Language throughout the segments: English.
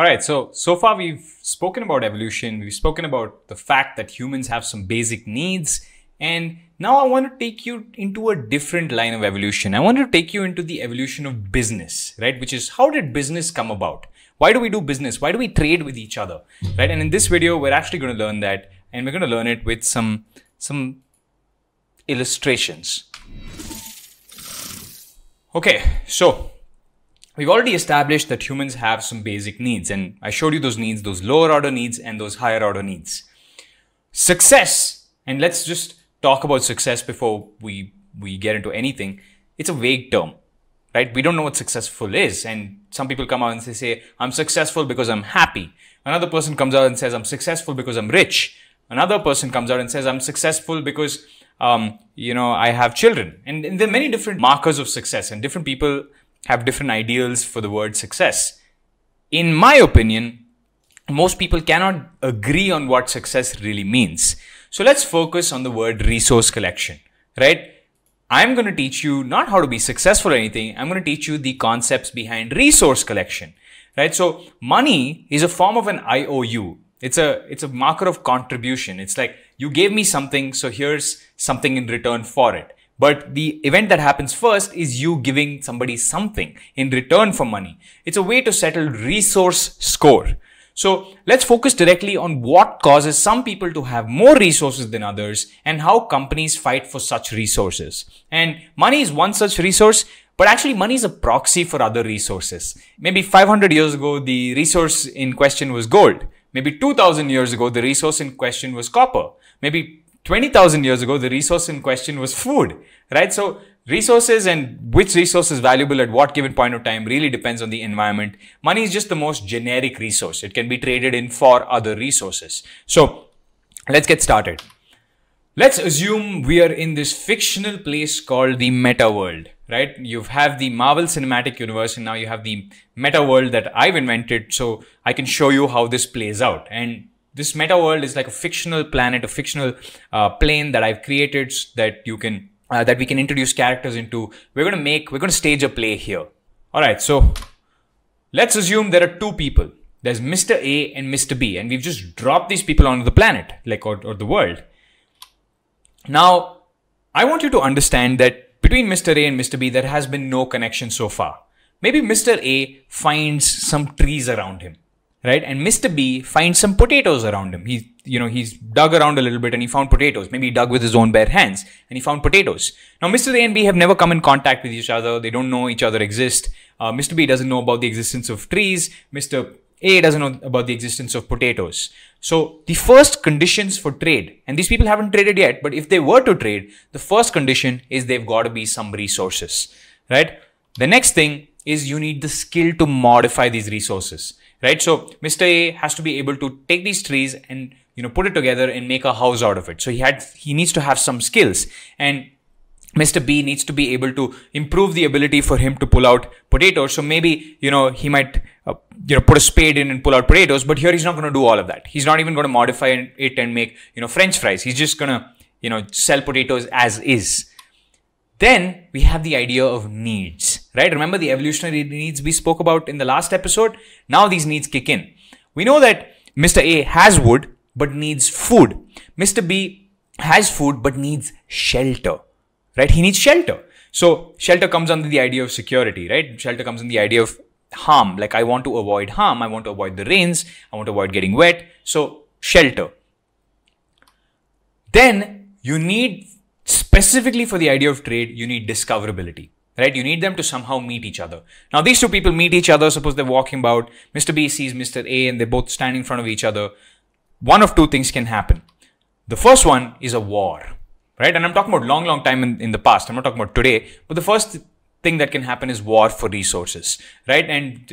All right, so so far we've spoken about evolution, we've spoken about the fact that humans have some basic needs, and now I want to take you into a different line of evolution. I want to take you into the evolution of business, right? Which is how did business come about? Why do we do business? Why do we trade with each other? Right? And in this video, we're actually going to learn that, and we're going to learn it with some some illustrations. Okay, so we've already established that humans have some basic needs, and I showed you those needs, those lower order needs and those higher order needs. Success, and let's just talk about success before we we get into anything. It's a vague term, right? We don't know what successful is, and some people come out and they say, "I'm successful because I'm happy." Another person comes out and says, "I'm successful because I'm rich." Another person comes out and says, "I'm successful because." Um, you know, I have children. And, and there are many different markers of success, and different people have different ideals for the word success. In my opinion, most people cannot agree on what success really means. So let's focus on the word resource collection, right? I'm going to teach you not how to be successful or anything. I'm going to teach you the concepts behind resource collection, right? So money is a form of an IOU. It's a, it's a marker of contribution. It's like you gave me something. So here's something in return for it. But the event that happens first is you giving somebody something in return for money. It's a way to settle resource score. So let's focus directly on what causes some people to have more resources than others and how companies fight for such resources. And money is one such resource, but actually money is a proxy for other resources. Maybe 500 years ago, the resource in question was gold. Maybe 2000 years ago, the resource in question was copper. Maybe 20,000 years ago, the resource in question was food, right? So resources and which resource is valuable at what given point of time really depends on the environment. Money is just the most generic resource. It can be traded in for other resources. So let's get started. Let's assume we are in this fictional place called the meta world, right? You have the Marvel Cinematic Universe and now you have the meta world that I've invented. So I can show you how this plays out. And this meta world is like a fictional planet, a fictional uh, plane that I've created that you can uh, that we can introduce characters into. We're going to make we're to stage a play here. All right, so let's assume there are two people. There's Mr. A and Mr. B, and we've just dropped these people onto the planet, like or, or the world. Now, I want you to understand that between Mr. A and Mr. B, there has been no connection so far. Maybe Mr. A finds some trees around him right? And Mr. B finds some potatoes around him. He, you know, he's dug around a little bit and he found potatoes. Maybe he dug with his own bare hands and he found potatoes. Now, Mr. A and B have never come in contact with each other. They don't know each other exist. Uh, Mr. B doesn't know about the existence of trees. Mr. A doesn't know about the existence of potatoes. So the first conditions for trade, and these people haven't traded yet, but if they were to trade, the first condition is they've got to be some resources, right? The next thing is you need the skill to modify these resources right? So Mr. A has to be able to take these trees and you know put it together and make a house out of it. So he had he needs to have some skills and Mr. B needs to be able to improve the ability for him to pull out potatoes. So maybe, you know, he might, uh, you know, put a spade in and pull out potatoes, but here he's not going to do all of that. He's not even going to modify it and make, you know, French fries. He's just going to, you know, sell potatoes as is. Then we have the idea of needs, right? Remember the evolutionary needs we spoke about in the last episode? Now these needs kick in. We know that Mr. A has wood but needs food. Mr. B has food but needs shelter, right? He needs shelter. So shelter comes under the idea of security, right? Shelter comes in the idea of harm. Like I want to avoid harm. I want to avoid the rains. I want to avoid getting wet. So shelter. Then you need Specifically for the idea of trade, you need discoverability, right? You need them to somehow meet each other. Now, these two people meet each other. Suppose they're walking about. Mr. B sees Mr. A and they both stand in front of each other. One of two things can happen. The first one is a war, right? And I'm talking about long, long time in, in the past. I'm not talking about today. But the first thing that can happen is war for resources, right? And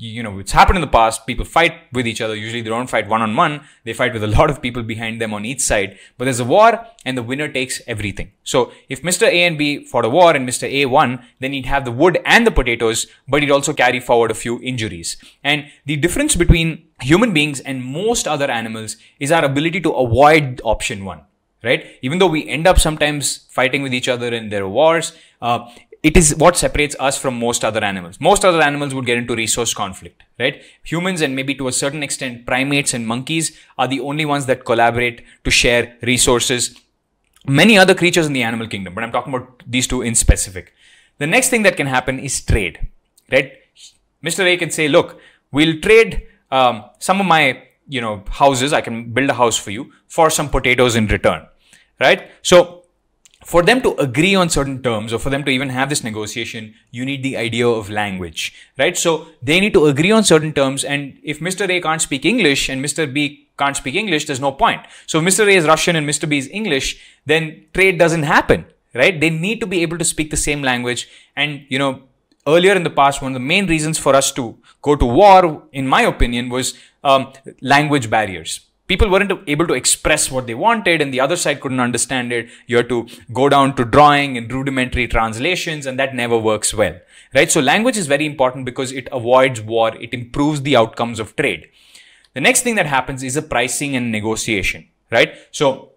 you know, it's happened in the past. People fight with each other. Usually they don't fight one on one. They fight with a lot of people behind them on each side. But there's a war and the winner takes everything. So if Mr. A and B fought a war and Mr. A won, then he'd have the wood and the potatoes, but he'd also carry forward a few injuries. And the difference between human beings and most other animals is our ability to avoid option one right? Even though we end up sometimes fighting with each other in their wars, uh, it is what separates us from most other animals. Most other animals would get into resource conflict, right? Humans and maybe to a certain extent primates and monkeys are the only ones that collaborate to share resources. Many other creatures in the animal kingdom, but I'm talking about these two in specific. The next thing that can happen is trade, right? Mr. A can say, look, we'll trade um, some of my, you know, houses. I can build a house for you for some potatoes in return, right? So for them to agree on certain terms or for them to even have this negotiation, you need the idea of language, right? So they need to agree on certain terms. And if Mr. A can't speak English and Mr. B can't speak English, there's no point. So Mr. A is Russian and Mr. B is English, then trade doesn't happen, right? They need to be able to speak the same language. And, you know, earlier in the past, one of the main reasons for us to go to war, in my opinion, was um, language barriers people weren't able to express what they wanted and the other side couldn't understand it. You had to go down to drawing and rudimentary translations and that never works well right? So language is very important because it avoids war. It improves the outcomes of trade. The next thing that happens is a pricing and negotiation right? So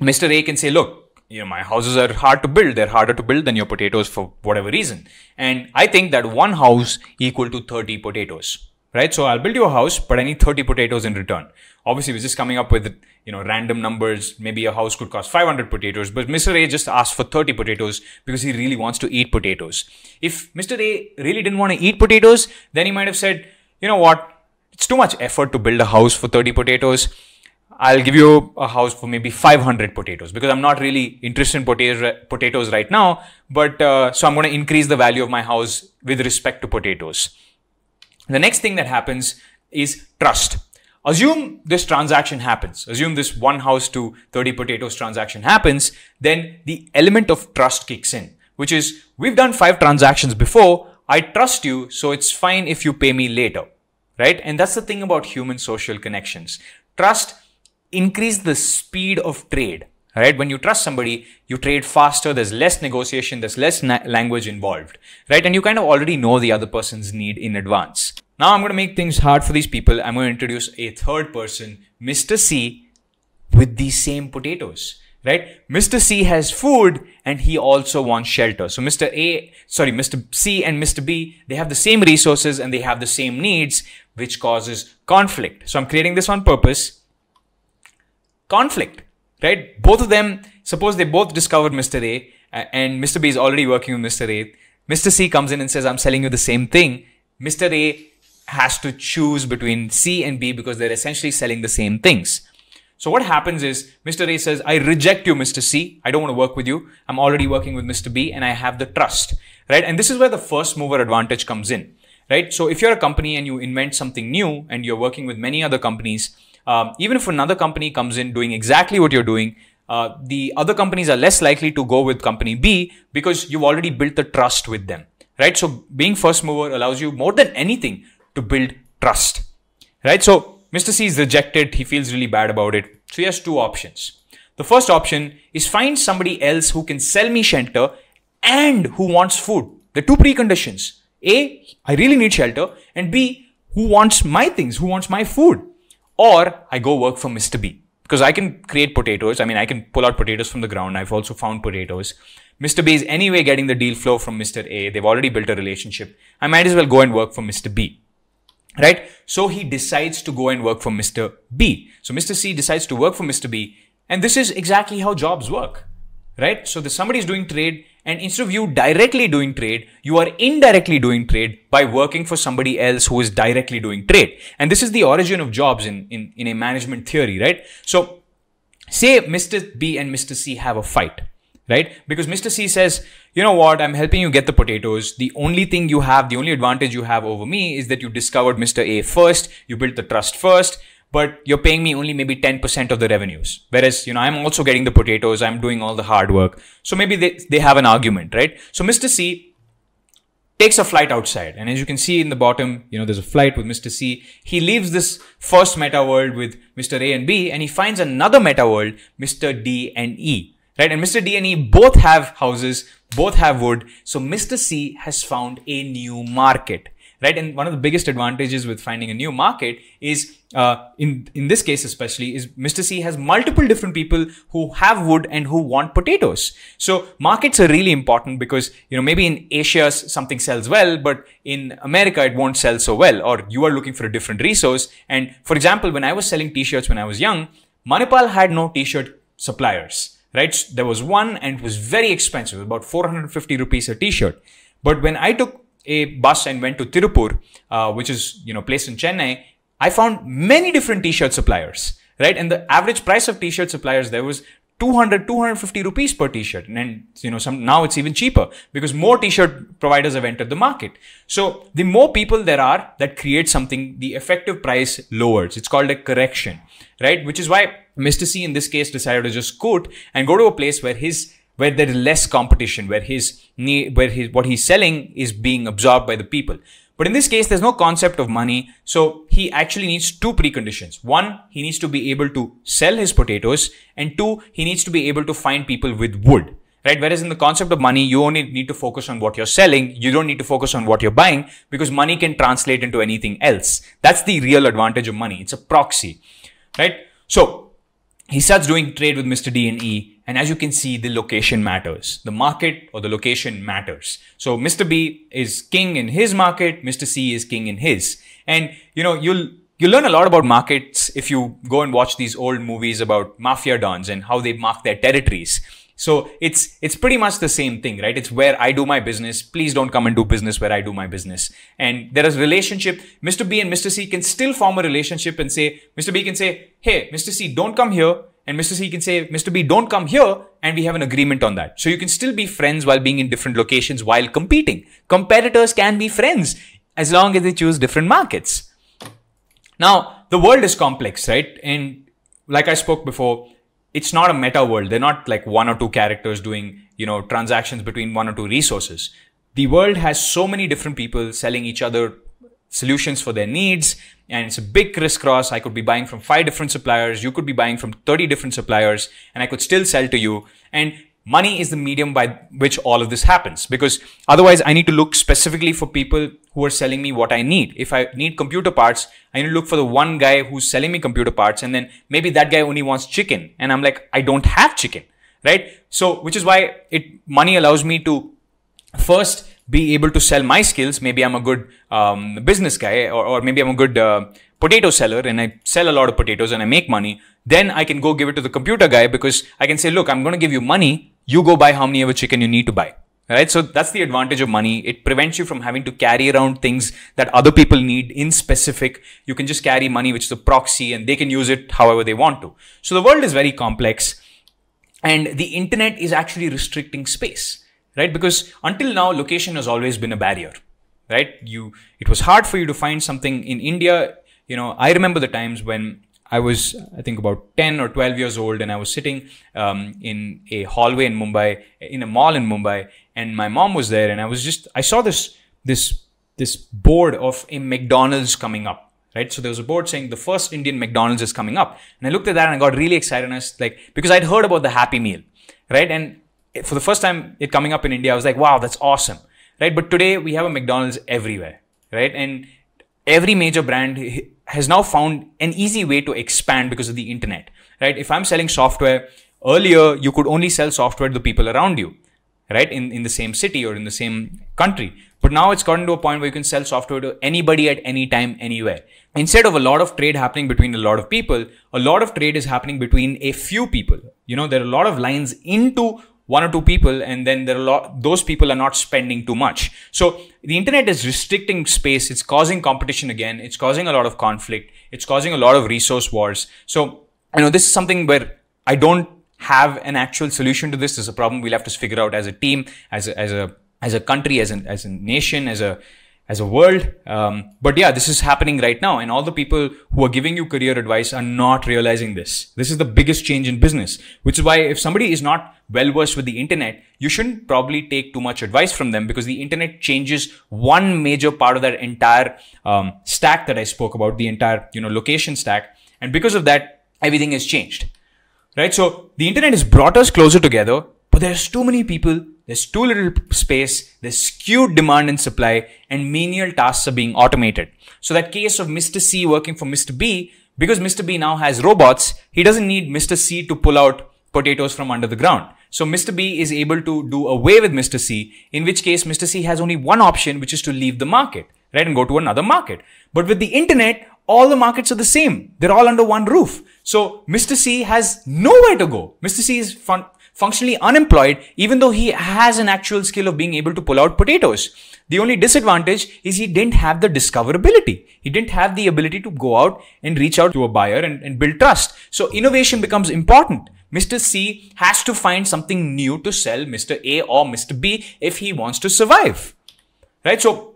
mr a can say look you know, my houses are hard to build. They're harder to build than your potatoes for whatever reason. And I think that one house equal to 30 potatoes right? So I'll build you a house, but I need 30 potatoes in return. Obviously, we're just coming up with, you know, random numbers. Maybe a house could cost 500 potatoes, but Mr. A just asked for 30 potatoes because he really wants to eat potatoes. If Mr. A really didn't want to eat potatoes, then he might have said, you know what? It's too much effort to build a house for 30 potatoes. I'll give you a house for maybe 500 potatoes because I'm not really interested in potatoes, right now. But uh, so I'm going to increase the value of my house with respect to potatoes. The next thing that happens is trust. Assume this transaction happens. Assume this one house to 30 potatoes transaction happens. Then the element of trust kicks in, which is we've done five transactions before. I trust you. So it's fine if you pay me later. Right. And that's the thing about human social connections. Trust increase the speed of trade right? When you trust somebody you trade faster there's less negotiation there's less na- language involved. Right? And you kind of already know the other person's need in advance. Now i'm going to make things hard for these people. I'm going to introduce a third person mr c with these same potatoes. Right? Mr c has food and he also wants shelter. So mr a sorry mr c and mr b they have the same resources and they have the same needs which causes conflict. So i'm creating this on purpose. Conflict right? Both of them, suppose they both discovered Mr. A and Mr. B is already working with Mr. A. Mr. C comes in and says, I'm selling you the same thing. Mr. A has to choose between C and B because they're essentially selling the same things. So what happens is Mr. A says, I reject you, Mr. C. I don't want to work with you. I'm already working with Mr. B and I have the trust, right? And this is where the first mover advantage comes in, right? So if you're a company and you invent something new and you're working with many other companies, um, even if another company comes in doing exactly what you're doing, uh, the other companies are less likely to go with company B because you've already built the trust with them, right? So being first mover allows you more than anything to build trust, right? So Mr. C is rejected. He feels really bad about it. So he has two options. The first option is find somebody else who can sell me shelter and who wants food. The two preconditions. A, I really need shelter. And B, who wants my things, who wants my food. Or I go work for Mr. B because I can create potatoes. I mean, I can pull out potatoes from the ground. I've also found potatoes. Mr. B is anyway getting the deal flow from Mr. A. They've already built a relationship. I might as well go and work for Mr. B. Right? So he decides to go and work for Mr. B. So Mr. C decides to work for Mr. B. And this is exactly how jobs work. Right? So the somebody is doing trade and instead of you directly doing trade, you are indirectly doing trade by working for somebody else who is directly doing trade. And this is the origin of jobs in, in, in a management theory, right? So say Mr. B and Mr. C have a fight, right? Because Mr. C says, you know what, I'm helping you get the potatoes. The only thing you have, the only advantage you have over me is that you discovered Mr. A first, you built the trust first, but you're paying me only maybe 10% of the revenues. Whereas, you know, I'm also getting the potatoes, I'm doing all the hard work. So maybe they, they have an argument, right? So Mr. C takes a flight outside. And as you can see in the bottom, you know, there's a flight with Mr. C. He leaves this first meta world with Mr. A and B and he finds another meta world, Mr. D and E. Right? And Mr. D and E both have houses, both have wood. So Mr. C has found a new market right? And one of the biggest advantages with finding a new market is, uh, in in this case especially, is Mr. C has multiple different people who have wood and who want potatoes. So markets are really important because you know maybe in Asia something sells well, but in America it won't sell so well, or you are looking for a different resource. And for example, when I was selling t-shirts when I was young, Manipal had no t-shirt suppliers, right? There was one and it was very expensive, about 450 rupees a t-shirt. But when I took a bus and went to Tirupur, uh, which is, you know, placed in Chennai, I found many different t-shirt suppliers, right? And the average price of t-shirt suppliers there was 200 250 rupees per t-shirt. And then you know some now it's even cheaper because more t-shirt providers have entered the market. So the more people there are that create something the effective price lowers. It's called a correction right? Which is why mr c in this case decided to just quote and go to a place where his where there is less competition, where his where his what he's selling is being absorbed by the people. But in this case, there's no concept of money. So he actually needs two preconditions. One, he needs to be able to sell his potatoes. And two, he needs to be able to find people with wood. Right? Whereas in the concept of money, you only need to focus on what you're selling. You don't need to focus on what you're buying because money can translate into anything else. That's the real advantage of money. It's a proxy. Right? So he starts doing trade with Mr. D and E and as you can see, the location matters. The market or the location matters. So Mr. B is king in his market. Mr. C is king in his. And you know, you'll, you learn a lot about markets if you go and watch these old movies about mafia dons and how they mark their territories. So it's it's pretty much the same thing, right? It's where I do my business. Please don't come and do business where I do my business. And there is relationship. Mr. B and Mr. C can still form a relationship and say, Mr. B can say, Hey, Mr. C, don't come here and Mr. C can say, Mr. B, don't come here, and we have an agreement on that. So you can still be friends while being in different locations while competing. Competitors can be friends as long as they choose different markets. Now, the world is complex, right? And like I spoke before, it's not a meta world. They're not like one or two characters doing, you know, transactions between one or two resources. The world has so many different people selling each other solutions for their needs. And it's a big crisscross. I could be buying from five different suppliers. You could be buying from 30 different suppliers and I could still sell to you. And money is the medium by which all of this happens because otherwise I need to look specifically for people who are selling me what I need. If I need computer parts, I need to look for the one guy who's selling me computer parts and then maybe that guy only wants chicken and I'm like, I don't have chicken, right? So, which is why it, money allows me to first be able to sell my skills. Maybe I'm a good um, business guy, or, or, maybe I'm a good uh, potato seller and I sell a lot of potatoes and I make money. Then I can go give it to the computer guy because I can say, look, I'm going to give you money. You go buy how many of a chicken you need to buy. Right. So that's the advantage of money. It prevents you from having to carry around things that other people need in specific. You can just carry money, which is a proxy and they can use it however they want to. So the world is very complex and the internet is actually restricting space right? Because until now, location has always been a barrier, right? You, it was hard for you to find something in India. You know, I remember the times when I was, I think, about 10 or 12 years old, and I was sitting um, in a hallway in Mumbai, in a mall in Mumbai, and my mom was there, and I was just, I saw this, this, this board of a McDonald's coming up, right? So there was a board saying the first Indian McDonald's is coming up, and I looked at that and I got really excited, and I was like, because I'd heard about the Happy Meal, right? And for the first time it coming up in India, I was like, wow, that's awesome, right? But today we have a McDonald's everywhere, right? And every major brand has now found an easy way to expand because of the internet, right? If I'm selling software, earlier you could only sell software to the people around you, right? In, in the same city or in the same country. But now it's gotten to a point where you can sell software to anybody at any time, anywhere. Instead of a lot of trade happening between a lot of people, a lot of trade is happening between a few people. You know, there are a lot of lines into one or two people and then there are a lot those people are not spending too much. So the internet is restricting space. It's causing competition again. It's causing a lot of conflict. It's causing a lot of resource wars. So you know this is something where i don't have an actual solution to this. This is a problem we'll have to figure out as a team as a as a as a country as a as a nation as a as a world. Um, but yeah, this is happening right now. And all the people who are giving you career advice are not realizing this. This is the biggest change in business, which is why if somebody is not well versed with the internet, you shouldn't probably take too much advice from them because the internet changes one major part of that entire um, stack that I spoke about, the entire, you know, location stack. And because of that, everything has changed. Right? So the internet has brought us closer together, but there's too many people there's too little space, there's skewed demand and supply, and menial tasks are being automated. So that case of Mr. C working for Mr. B, because Mr. B now has robots, he doesn't need Mr. C to pull out potatoes from under the ground. So Mr. B is able to do away with Mr. C, in which case Mr. C has only one option, which is to leave the market, right, and go to another market. But with the internet, all the markets are the same. They're all under one roof. So Mr. C has nowhere to go. Mr. C is fun- functionally unemployed, even though he has an actual skill of being able to pull out potatoes. The only disadvantage is he didn't have the discoverability. He didn't have the ability to go out and reach out to a buyer and, and build trust. So innovation becomes important. Mr. C has to find something new to sell Mr. A or Mr. B if he wants to survive. Right? So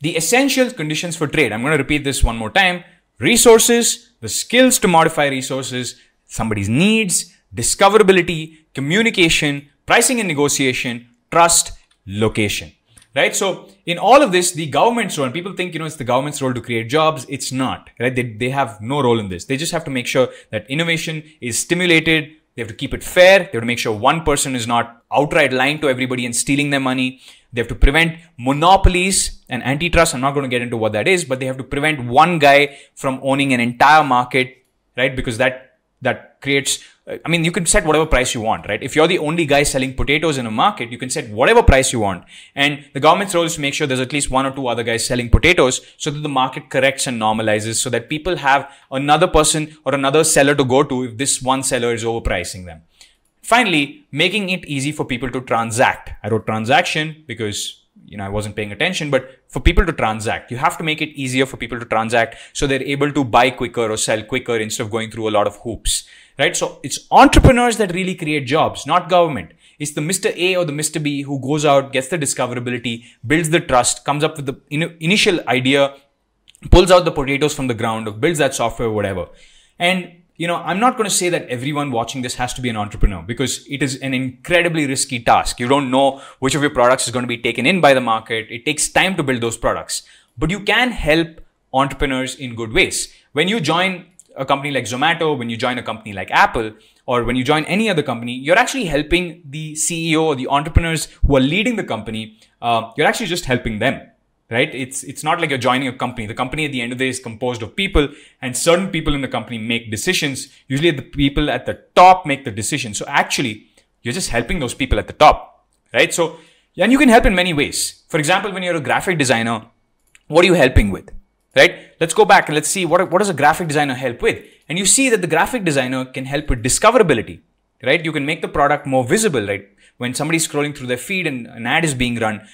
the essential conditions for trade. I'm going to repeat this one more time. Resources, the skills to modify resources, somebody's needs, discoverability, communication, pricing and negotiation, trust, location. Right? So in all of this, the government's role, people think, you know, it's the government's role to create jobs. It's not, right? They, they have no role in this. They just have to make sure that innovation is stimulated. They have to keep it fair. They have to make sure one person is not outright lying to everybody and stealing their money. They have to prevent monopolies and antitrust. I'm not going to get into what that is, but they have to prevent one guy from owning an entire market, right? Because that that creates uh, i mean you can set whatever price you want right? If you're the only guy selling potatoes in a market you can set whatever price you want. And the government's role is to make sure there's at least one or two other guys selling potatoes so that the market corrects and normalizes so that people have another person or another seller to go to if this one seller is overpricing them. Finally making it easy for people to transact. I wrote transaction because you know, I wasn't paying attention, but for people to transact, you have to make it easier for people to transact so they're able to buy quicker or sell quicker instead of going through a lot of hoops, right? So it's entrepreneurs that really create jobs, not government. It's the Mr. A or the Mr. B who goes out, gets the discoverability, builds the trust, comes up with the in- initial idea, pulls out the potatoes from the ground, or builds that software, whatever. And you know, I'm not going to say that everyone watching this has to be an entrepreneur because it is an incredibly risky task. You don't know which of your products is going to be taken in by the market. It takes time to build those products, but you can help entrepreneurs in good ways. When you join a company like Zomato, when you join a company like Apple, or when you join any other company, you're actually helping the CEO or the entrepreneurs who are leading the company. Uh, you're actually just helping them right? It's, it's not like you're joining a company. The company at the end of the day is composed of people and certain people in the company make decisions. Usually the people at the top make the decision. So actually, you're just helping those people at the top, right? So, and you can help in many ways. For example, when you're a graphic designer, what are you helping with? Right? Let's go back and let's see what, what does a graphic designer help with? And you see that the graphic designer can help with discoverability, right? You can make the product more visible, right? When somebody's scrolling through their feed and an ad is being run,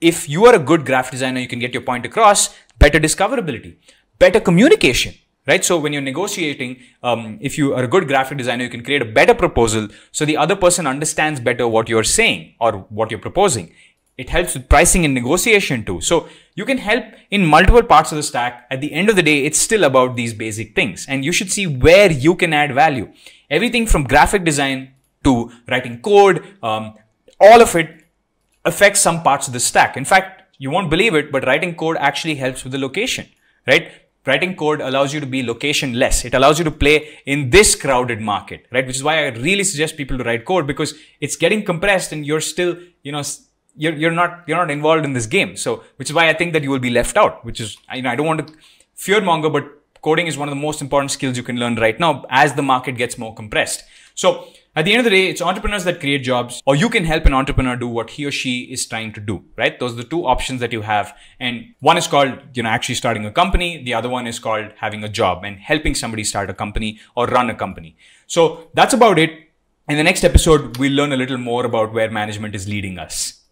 if you are a good graphic designer, you can get your point across, better discoverability, better communication, right? So when you're negotiating, um, if you are a good graphic designer, you can create a better proposal so the other person understands better what you're saying or what you're proposing. It helps with pricing and negotiation too. So you can help in multiple parts of the stack. At the end of the day, it's still about these basic things and you should see where you can add value. Everything from graphic design to writing code, um, all of it affects some parts of the stack. In fact, you won't believe it, but writing code actually helps with the location, right? Writing code allows you to be location less. It allows you to play in this crowded market, right? Which is why I really suggest people to write code because it's getting compressed and you're still, you know, you're, you're not, you're not involved in this game. So, which is why I think that you will be left out, which is, you know, I don't want to fear monger, but coding is one of the most important skills you can learn right now as the market gets more compressed. So at the end of the day, it's entrepreneurs that create jobs, or you can help an entrepreneur do what he or she is trying to do, right? Those are the two options that you have. And one is called, you know, actually starting a company. The other one is called having a job and helping somebody start a company or run a company. So that's about it. In the next episode, we'll learn a little more about where management is leading us.